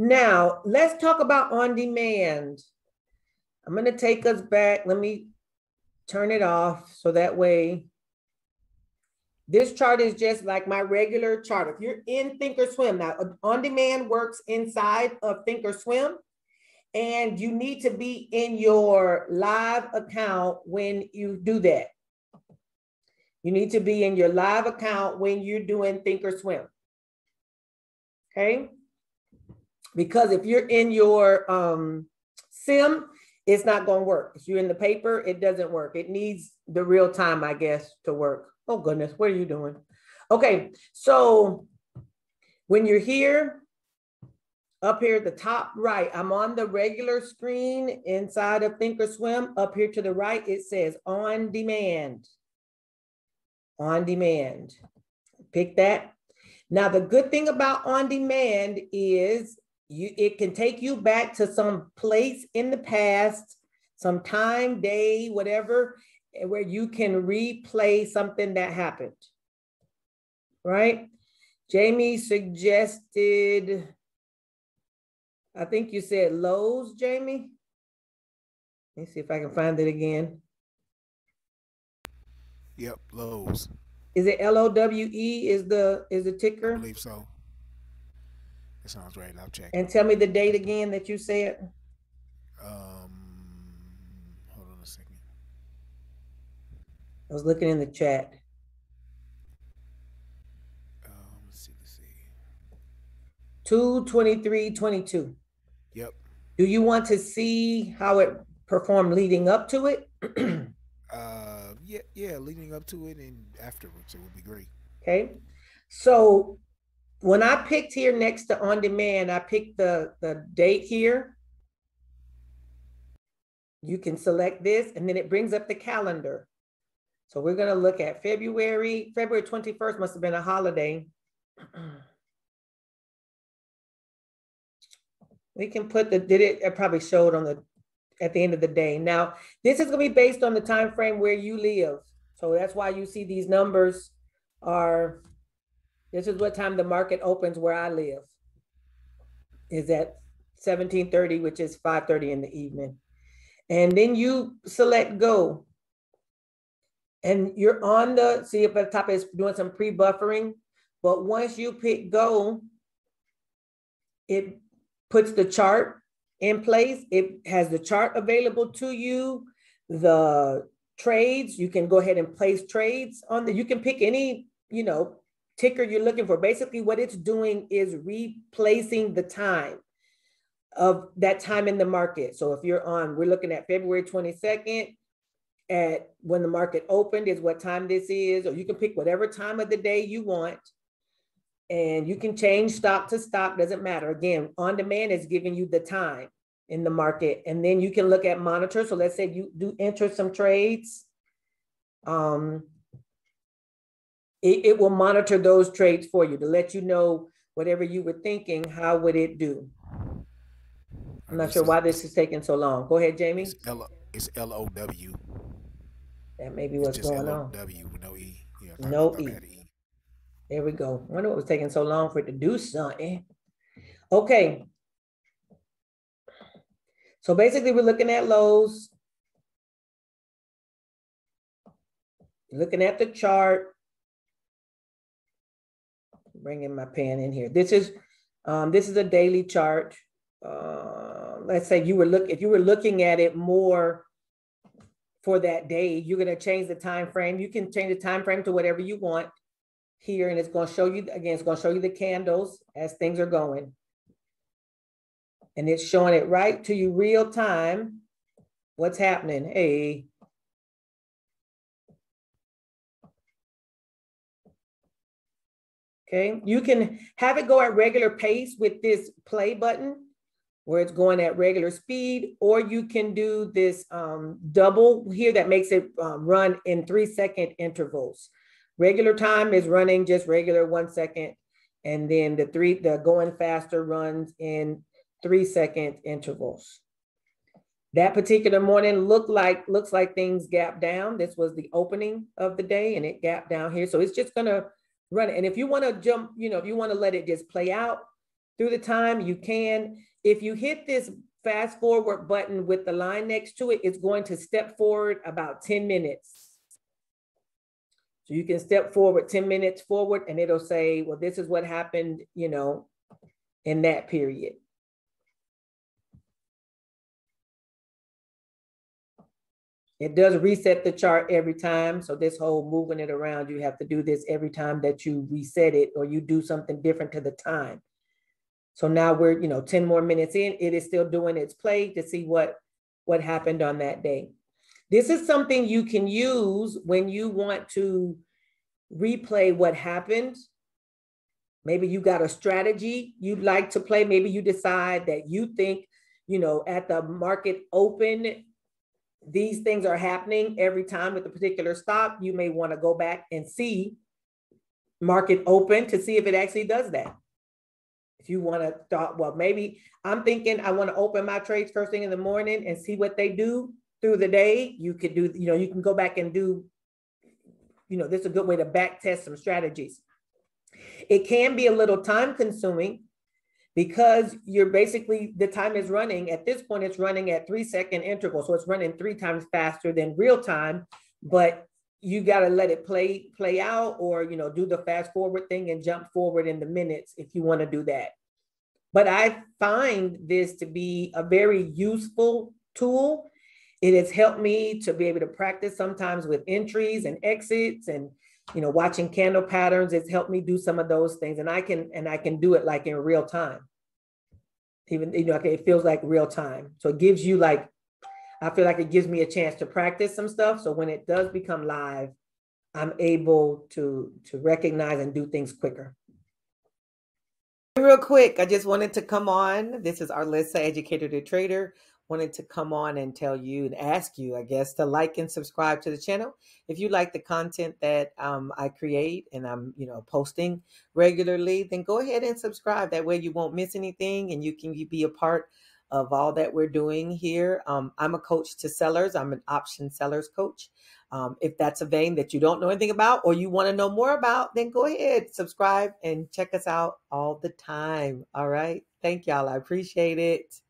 Now, let's talk about on demand. I'm going to take us back. Let me turn it off so that way. This chart is just like my regular chart. If you're in Thinkorswim, now uh, on demand works inside of Thinkorswim, and you need to be in your live account when you do that. You need to be in your live account when you're doing Thinkorswim. Okay? Because if you're in your um, sim, it's not going to work. If you're in the paper, it doesn't work. It needs the real time, I guess, to work. Oh, goodness, what are you doing? Okay, so when you're here, up here at the top right, I'm on the regular screen inside of Thinkorswim. Up here to the right, it says on demand. On demand. Pick that. Now, the good thing about on demand is you it can take you back to some place in the past, some time, day, whatever, where you can replay something that happened. Right? Jamie suggested, I think you said Lowe's, Jamie. Let me see if I can find it again. Yep, Lowe's. Is it L O W E? Is the is the ticker? I believe so. It sounds right. I'll check. And tell me the date again that you said. Um, hold on a second. I was looking in the chat. Um, let's see. Let's see. Two twenty-three twenty-two. Yep. Do you want to see how it performed leading up to it? uh, yeah, yeah, leading up to it and afterwards, it would be great. Okay. So when I picked here next to on demand, I picked the, the date here. You can select this and then it brings up the calendar. So we're going to look at February, February 21st must have been a holiday. we can put the, did it, it probably showed on the, at the end of the day. Now, this is going to be based on the time frame where you live. So that's why you see these numbers are this is what time the market opens where I live. Is at 1730, which is 530 in the evening. And then you select go. And you're on the, see if at the top is doing some pre-buffering. But once you pick go, it puts the chart in place. It has the chart available to you, the trades. You can go ahead and place trades on the, you can pick any, you know, ticker you're looking for. Basically, what it's doing is replacing the time of that time in the market. So if you're on, we're looking at February 22nd at when the market opened is what time this is, or you can pick whatever time of the day you want. And you can change stop to stop, doesn't matter. Again, on demand is giving you the time in the market. And then you can look at monitor. So let's say you do enter some trades. Um, it, it will monitor those trades for you to let you know whatever you were thinking, how would it do? I'm not sure why this is taking so long. Go ahead, Jamie. It's L it's L O W. That may be what's going on. W no E. Yeah, no E. e. There we go. I wonder what was taking so long for it to do something. Okay. So basically, we're looking at Lowe's. Looking at the chart bringing my pen in here. This is um, this is a daily chart. Uh, let's say you were look if you were looking at it more for that day, you're going to change the time frame. You can change the time frame to whatever you want here, and it's going to show you again. It's going to show you the candles as things are going, and it's showing it right to you real time. What's happening? Hey, Okay, you can have it go at regular pace with this play button where it's going at regular speed, or you can do this um, double here that makes it um, run in three second intervals. Regular time is running just regular one second, and then the three, the going faster runs in three second intervals. That particular morning looked like looks like things gap down. This was the opening of the day, and it gapped down here. So it's just gonna run it. And if you want to jump, you know, if you want to let it just play out, through the time, you can. If you hit this fast forward button with the line next to it, it's going to step forward about 10 minutes. So you can step forward 10 minutes forward and it'll say, well, this is what happened, you know, in that period. It does reset the chart every time. So this whole moving it around, you have to do this every time that you reset it or you do something different to the time. So now we're, you know, 10 more minutes in, it is still doing its play to see what, what happened on that day. This is something you can use when you want to replay what happened. Maybe you got a strategy you'd like to play. Maybe you decide that you think, you know, at the market open, these things are happening every time with a particular stock. You may want to go back and see market open to see if it actually does that. If you want to thought, well, maybe I'm thinking I want to open my trades first thing in the morning and see what they do through the day. You could do, you know, you can go back and do, you know, this is a good way to back test some strategies. It can be a little time consuming because you're basically the time is running at this point it's running at three second interval. So it's running three times faster than real time but you got to let it play play out or you know do the fast forward thing and jump forward in the minutes if you want to do that. But i find this to be a very useful tool. It has helped me to be able to practice sometimes with entries and exits and you know watching candle patterns it's helped me do some of those things and i can and i can do it like in real time even you know okay it feels like real time so it gives you like I feel like it gives me a chance to practice some stuff. So when it does become live, I'm able to to recognize and do things quicker. Real quick, I just wanted to come on. This is Arlissa, educator to trader. Wanted to come on and tell you and ask you, I guess, to like and subscribe to the channel. If you like the content that um, I create and I'm, you know, posting regularly, then go ahead and subscribe. That way, you won't miss anything, and you can be a part of all that we're doing here. Um, I'm a coach to sellers, I'm an option sellers coach. Um, if that's a vein that you don't know anything about or you want to know more about, then go ahead, subscribe, and check us out all the time. All right. Thank y'all. I appreciate it.